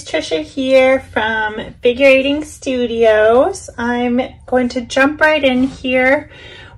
Tricia here from Figure Eight Ink Studios. I'm going to jump right in here.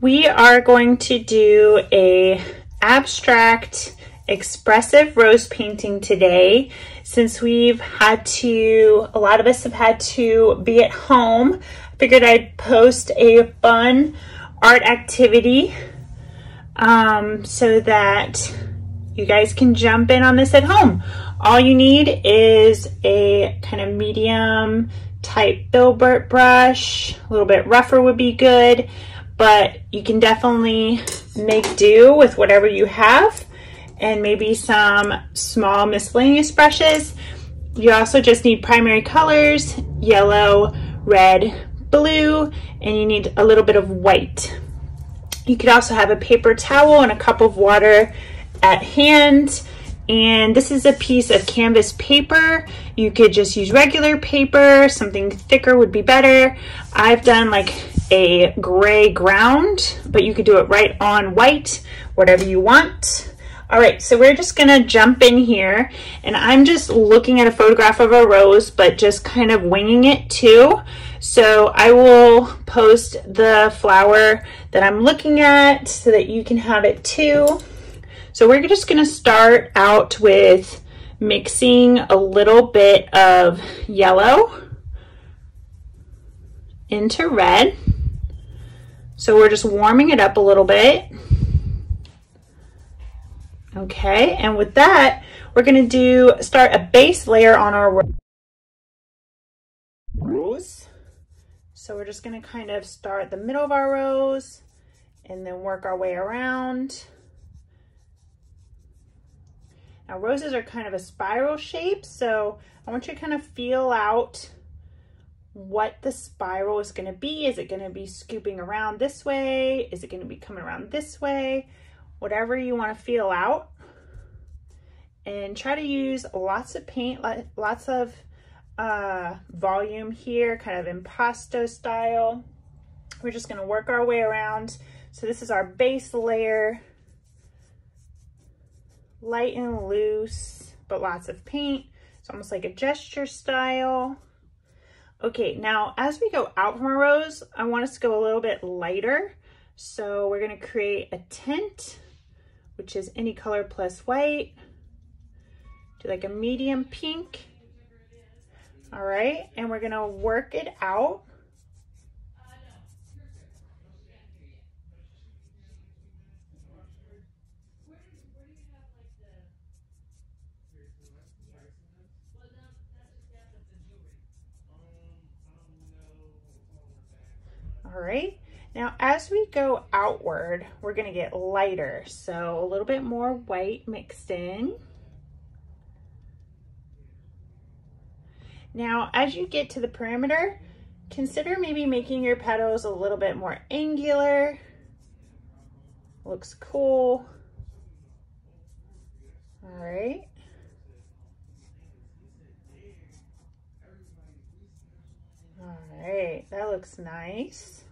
We are going to do a abstract expressive rose painting today. Since we've had to, a lot of us have had to be at home, I figured I'd post a fun art activity um, so that you guys can jump in on this at home. All you need is a kind of medium type filbert brush. A little bit rougher would be good, but you can definitely make do with whatever you have and maybe some small miscellaneous brushes. You also just need primary colors, yellow, red, blue, and you need a little bit of white. You could also have a paper towel and a cup of water at hand. And this is a piece of canvas paper. You could just use regular paper, something thicker would be better. I've done like a gray ground, but you could do it right on white, whatever you want. All right, so we're just gonna jump in here and I'm just looking at a photograph of a rose, but just kind of winging it too. So I will post the flower that I'm looking at so that you can have it too. So we're just gonna start out with mixing a little bit of yellow into red. So we're just warming it up a little bit. Okay, and with that, we're gonna do, start a base layer on our rose. So we're just gonna kind of start the middle of our rose and then work our way around. Now roses are kind of a spiral shape, so I want you to kind of feel out what the spiral is gonna be. Is it gonna be scooping around this way? Is it gonna be coming around this way? Whatever you wanna feel out. And try to use lots of paint, lots of uh, volume here, kind of impasto style. We're just gonna work our way around. So this is our base layer light and loose, but lots of paint. It's almost like a gesture style. Okay, now as we go out from our rose, I want us to go a little bit lighter. So we're gonna create a tint, which is any color plus white. Do like a medium pink. All right, and we're gonna work it out. All right. Now, as we go outward, we're gonna get lighter. So a little bit more white mixed in. Now, as you get to the perimeter, consider maybe making your petals a little bit more angular. Looks cool. All right. Right, that looks nice.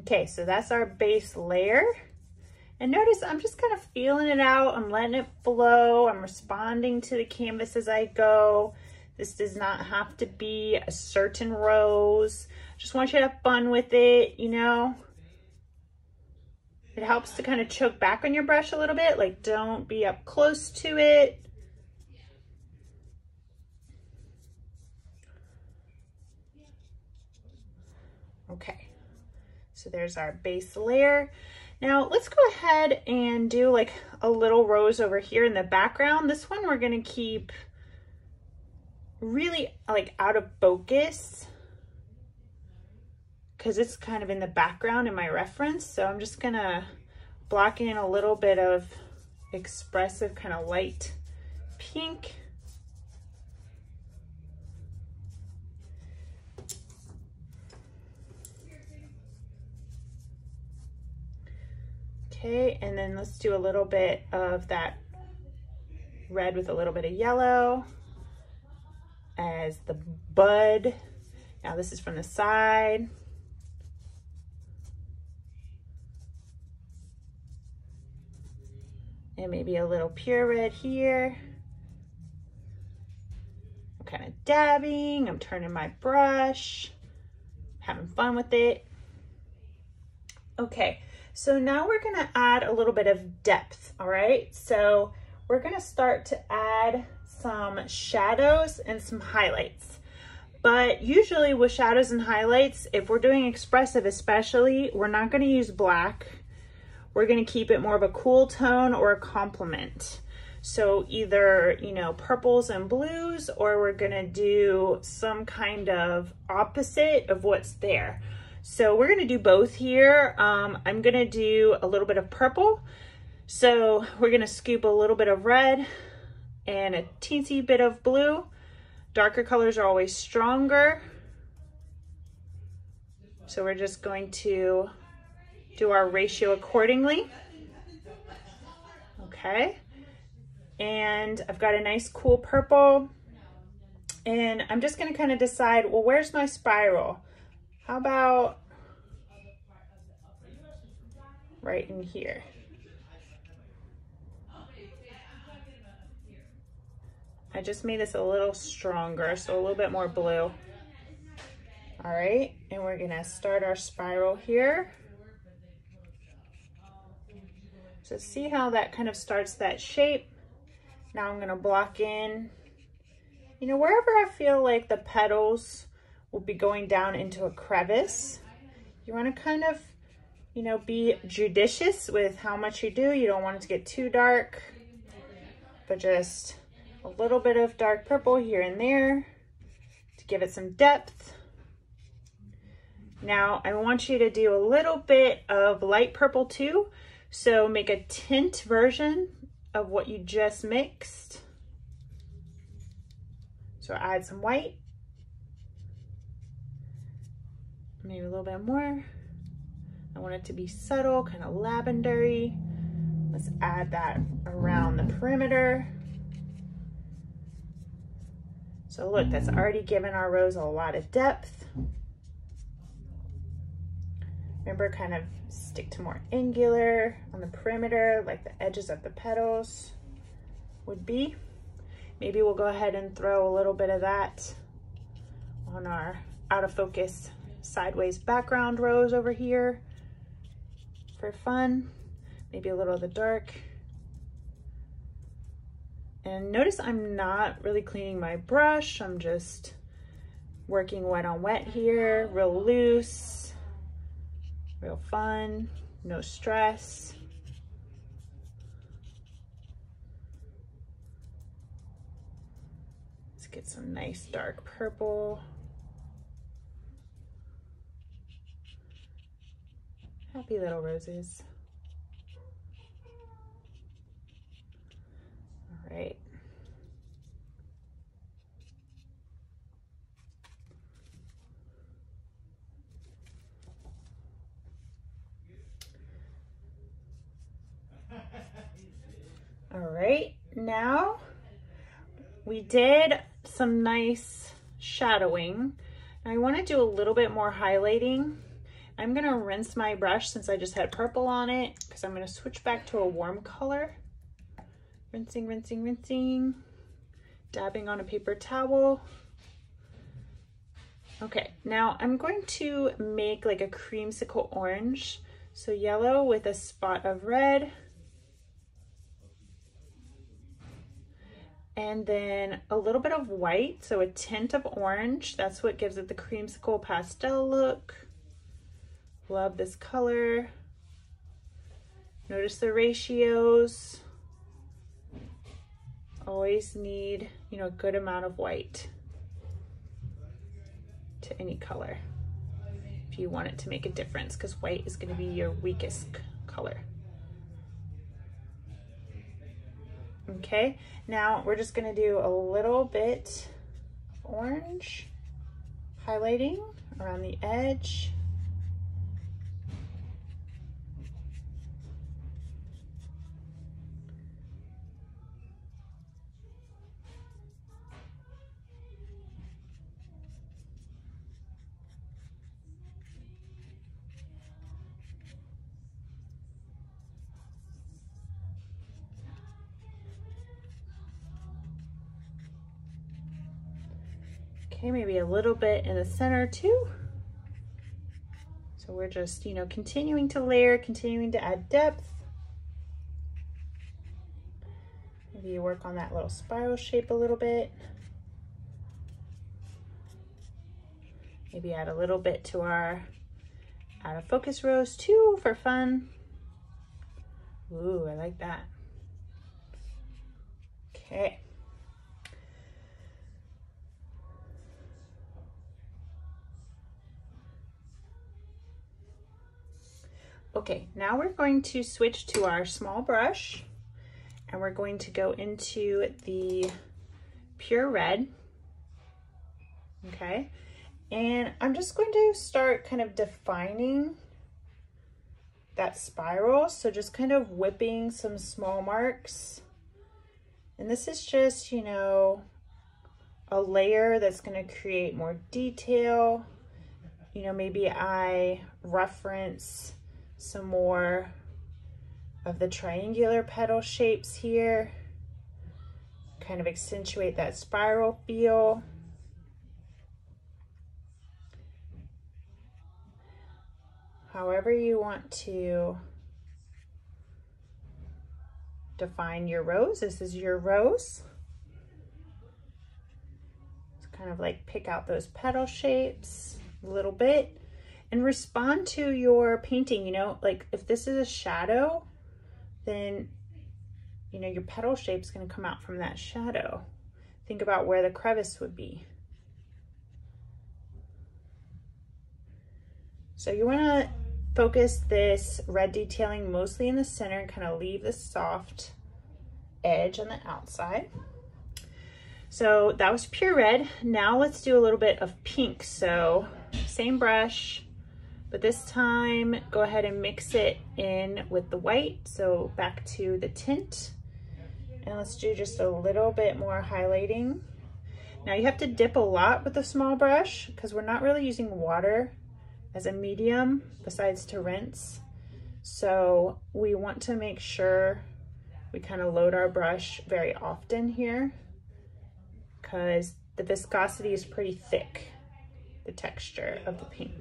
Okay, so that's our base layer. And notice I'm just kind of feeling it out. I'm letting it flow. I'm responding to the canvas as I go. This does not have to be a certain rose. Just want you to have fun with it, you know. It helps to kind of choke back on your brush a little bit. Like don't be up close to it. Okay, so there's our base layer. Now let's go ahead and do like a little rose over here in the background. This one we're gonna keep really like out of focus because it's kind of in the background in my reference. So I'm just gonna block in a little bit of expressive kind of light pink. Okay, and then let's do a little bit of that red with a little bit of yellow as the bud. Now this is from the side. And maybe a little pure red here. I'm kind of dabbing, I'm turning my brush, having fun with it. Okay, so now we're gonna add a little bit of depth, all right? So we're gonna start to add some shadows and some highlights. But usually with shadows and highlights, if we're doing expressive especially, we're not gonna use black. We're gonna keep it more of a cool tone or a complement. So either, you know, purples and blues, or we're gonna do some kind of opposite of what's there. So we're gonna do both here. Um, I'm gonna do a little bit of purple. So we're gonna scoop a little bit of red and a teensy bit of blue. Darker colors are always stronger. So we're just going to do our ratio accordingly. Okay. And I've got a nice cool purple. And I'm just gonna kind of decide, well, where's my spiral? How about right in here? I just made this a little stronger, so a little bit more blue. All right, and we're gonna start our spiral here. So see how that kind of starts that shape. Now I'm gonna block in, you know, wherever I feel like the petals will be going down into a crevice. You wanna kind of, you know, be judicious with how much you do. You don't want it to get too dark, but just a little bit of dark purple here and there to give it some depth. Now I want you to do a little bit of light purple too. So make a tint version of what you just mixed. So add some white maybe a little bit more. I want it to be subtle, kind of lavendery. Let's add that around the perimeter. So look, that's already given our rose a lot of depth. Remember, kind of stick to more angular on the perimeter, like the edges of the petals would be. Maybe we'll go ahead and throw a little bit of that on our out of focus sideways background rose over here for fun. Maybe a little of the dark. And notice I'm not really cleaning my brush. I'm just working wet on wet here, real loose, real fun, no stress. Let's get some nice dark purple. Happy little roses. All right. All right, now we did some nice shadowing. Now I want to do a little bit more highlighting I'm gonna rinse my brush since I just had purple on it because I'm gonna switch back to a warm color. Rinsing, rinsing, rinsing. Dabbing on a paper towel. Okay, now I'm going to make like a creamsicle orange. So yellow with a spot of red. And then a little bit of white, so a tint of orange. That's what gives it the creamsicle pastel look. Love this color. Notice the ratios. Always need, you know, a good amount of white to any color if you want it to make a difference because white is going to be your weakest color. Okay, now we're just going to do a little bit of orange highlighting around the edge. A little bit in the center too. So we're just, you know, continuing to layer, continuing to add depth. Maybe you work on that little spiral shape a little bit. Maybe add a little bit to our out of focus rose too for fun. Ooh, I like that. Okay. Okay, now we're going to switch to our small brush and we're going to go into the pure red. Okay, and I'm just going to start kind of defining that spiral. So just kind of whipping some small marks. And this is just, you know, a layer that's going to create more detail. You know, maybe I reference some more of the triangular petal shapes here. Kind of accentuate that spiral feel. However you want to define your rose. This is your rose. It's kind of like pick out those petal shapes a little bit and respond to your painting, you know, like if this is a shadow, then, you know, your petal shape is going to come out from that shadow. Think about where the crevice would be. So you want to focus this red detailing mostly in the center and kind of leave the soft edge on the outside. So that was pure red. Now let's do a little bit of pink. So same brush, but this time go ahead and mix it in with the white. So back to the tint. And let's do just a little bit more highlighting. Now you have to dip a lot with a small brush because we're not really using water as a medium besides to rinse. So we want to make sure we kind of load our brush very often here because the viscosity is pretty thick, the texture of the paint.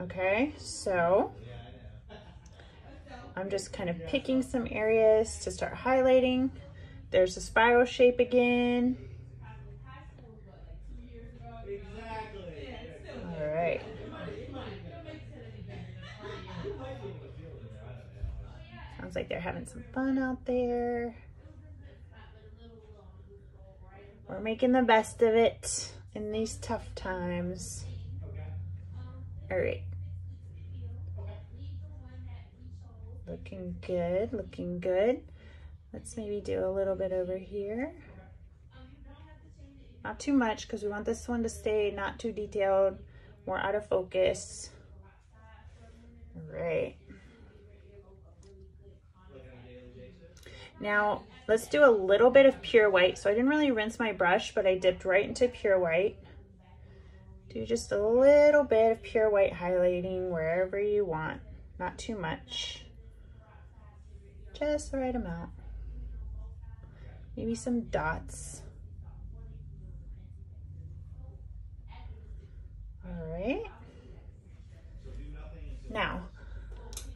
Okay, so I'm just kind of picking some areas to start highlighting. There's a spiral shape again. right. Sounds like they're having some fun out there. We're making the best of it in these tough times. All right. Looking good, looking good. Let's maybe do a little bit over here. Not too much because we want this one to stay not too detailed more out of focus. All right. Now, let's do a little bit of pure white. So I didn't really rinse my brush, but I dipped right into pure white. Do just a little bit of pure white highlighting wherever you want. Not too much. Just the right amount. Maybe some dots. All right. Now,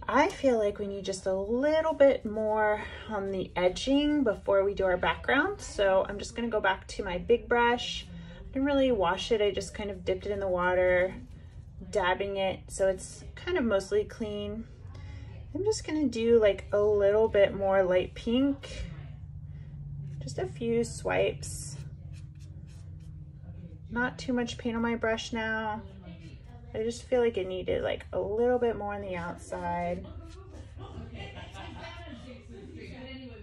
I feel like we need just a little bit more on the edging before we do our background. So I'm just gonna go back to my big brush. I didn't really wash it. I just kind of dipped it in the water, dabbing it. So it's kind of mostly clean. I'm just gonna do like a little bit more light pink. Just a few swipes. Not too much paint on my brush now. I just feel like it needed like a little bit more on the outside.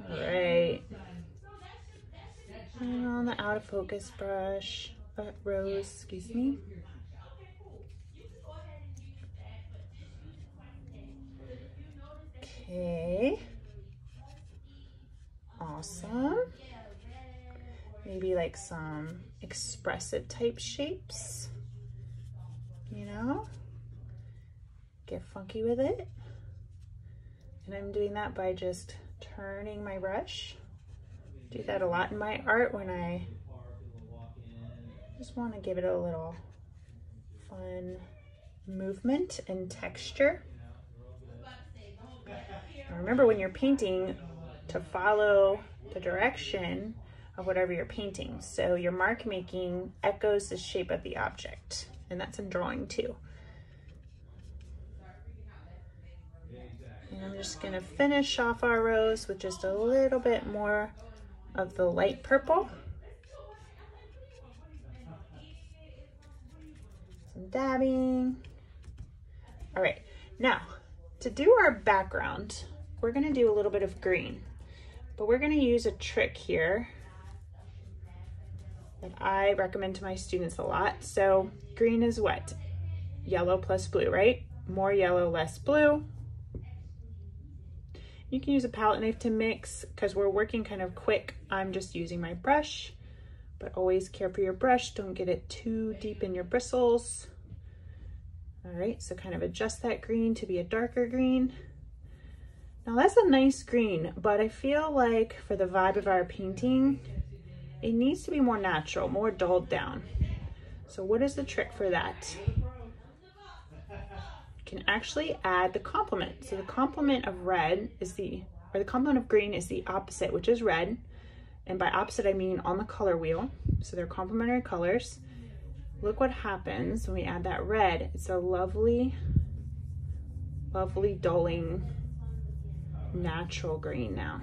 All right. And on the out of focus brush, uh, rose, excuse me. Okay. Awesome. Maybe like some expressive type shapes, you know, get funky with it. And I'm doing that by just turning my brush. Do that a lot in my art when I Just want to give it a little fun movement and texture. Remember when you're painting to follow the direction of whatever you're painting. So your mark making echoes the shape of the object and that's in drawing too. And I'm just gonna finish off our rose with just a little bit more of the light purple. Some dabbing. All right, now to do our background, we're gonna do a little bit of green, but we're gonna use a trick here that I recommend to my students a lot. So green is what? Yellow plus blue, right? More yellow, less blue. You can use a palette knife to mix because we're working kind of quick. I'm just using my brush, but always care for your brush. Don't get it too deep in your bristles. All right, so kind of adjust that green to be a darker green. Now that's a nice green, but I feel like for the vibe of our painting, it needs to be more natural, more dulled down. So what is the trick for that? You can actually add the complement. So the complement of red is the, or the complement of green is the opposite, which is red. And by opposite, I mean on the color wheel. So they're complementary colors. Look what happens when we add that red. It's a lovely, lovely dulling natural green now.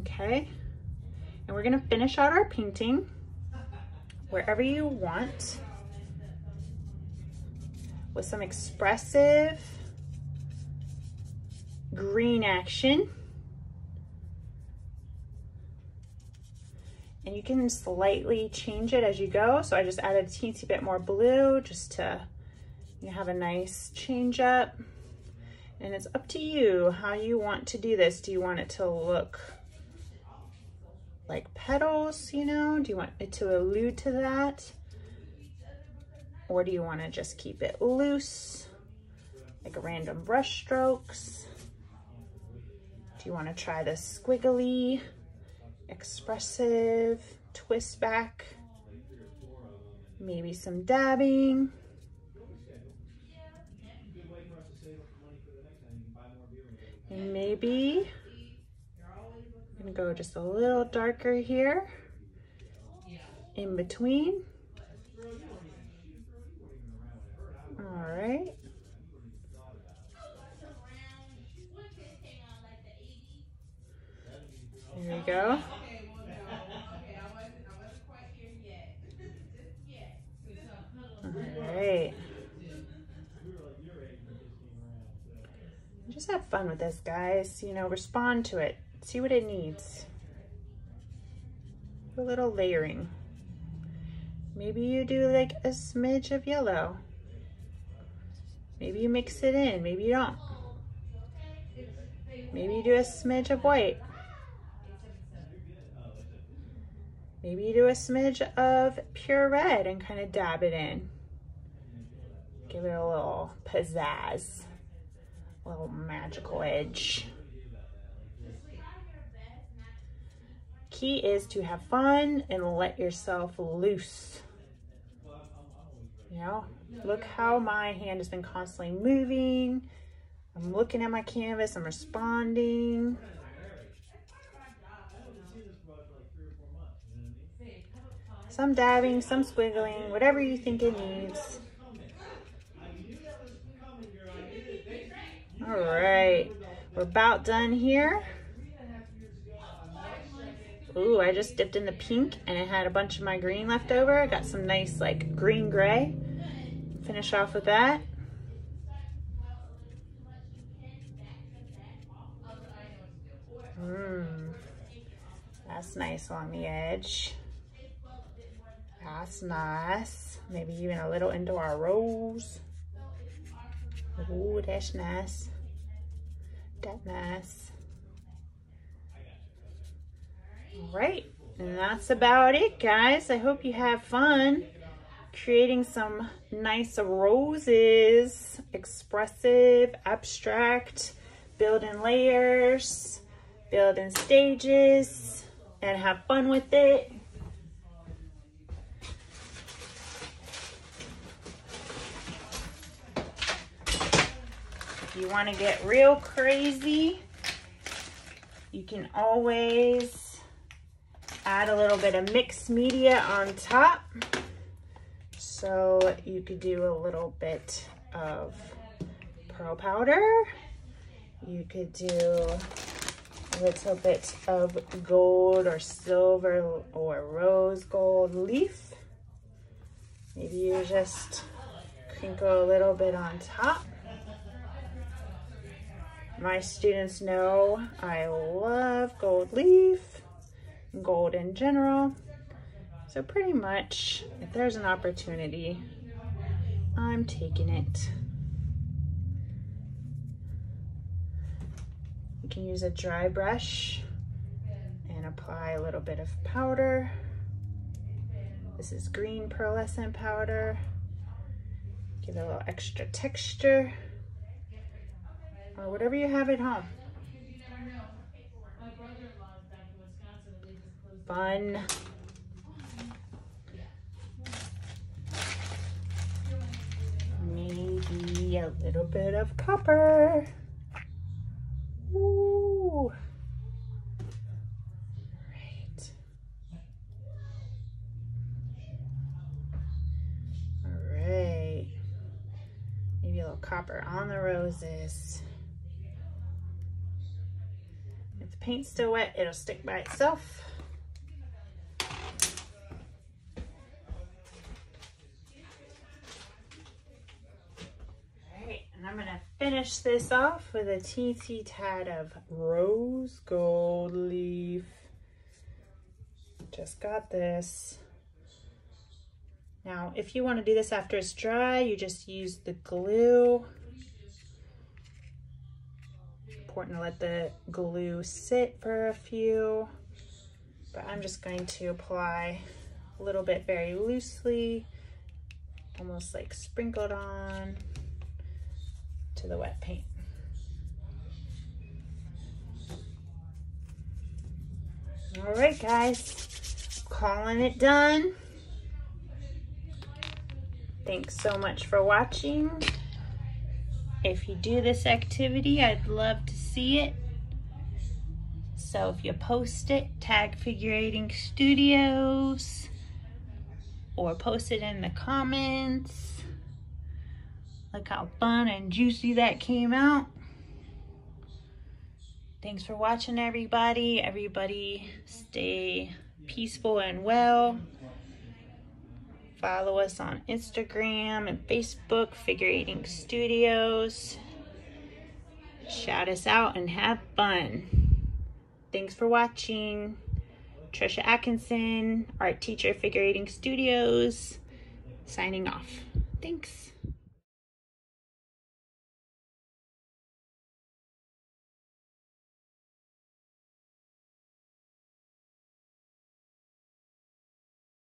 Okay. And we're gonna finish out our painting wherever you want with some expressive green action. And you can slightly change it as you go. So I just added a teensy bit more blue just to you know, have a nice change up. And it's up to you how you want to do this. Do you want it to look like petals, you know? Do you want it to allude to that? Or do you want to just keep it loose, like random brush strokes? Do you want to try the squiggly, expressive twist back? Maybe some dabbing. Maybe Gonna go just a little darker here in between. All right. There we go. All right. Just have fun with this, guys. You know, respond to it. See what it needs. A little layering. Maybe you do like a smidge of yellow. Maybe you mix it in, maybe you don't. Maybe you do a smidge of white. Maybe you do a smidge of pure red and kind of dab it in. Give it a little pizzazz, a little magical edge. Key is to have fun and let yourself loose. You know, look how my hand has been constantly moving. I'm looking at my canvas, I'm responding. Some dabbing, some squiggling, whatever you think it needs. All right, we're about done here. Ooh, I just dipped in the pink and it had a bunch of my green left over. I got some nice like green gray. Finish off with that. Mmm, that's nice on the edge. That's nice. Maybe even a little into our rose. Ooh, that's nice. That nice. Right. And that's about it, guys. I hope you have fun creating some nice roses, expressive, abstract, building layers, building stages, and have fun with it. If you want to get real crazy, you can always add a little bit of mixed media on top. So you could do a little bit of pearl powder. You could do a little bit of gold or silver or rose gold leaf. Maybe you just crinkle a little bit on top. My students know I love gold leaf, gold in general. So pretty much, if there's an opportunity, I'm taking it. You can use a dry brush and apply a little bit of powder. This is green pearlescent powder. Give it a little extra texture or whatever you have at home. Fun. Maybe a little bit of copper. Ooh. Right. All right. Maybe a little copper on the roses. If the paint's still wet, it'll stick by itself. Finish this off with a teensy tad of rose gold leaf. Just got this. Now, if you wanna do this after it's dry, you just use the glue. Important to let the glue sit for a few, but I'm just going to apply a little bit very loosely, almost like sprinkled on to the wet paint. All right, guys, calling it done. Thanks so much for watching. If you do this activity, I'd love to see it. So if you post it, tag Figure Eight Ink Studios or post it in the comments. Look how fun and juicy that came out. Thanks for watching, everybody. Everybody stay peaceful and well. Follow us on Instagram and Facebook, Figure Eight Ink Studios. Shout us out and have fun. Thanks for watching. Tricia Atkinson, art teacher, Figure Eight Ink Studios, signing off. Thanks.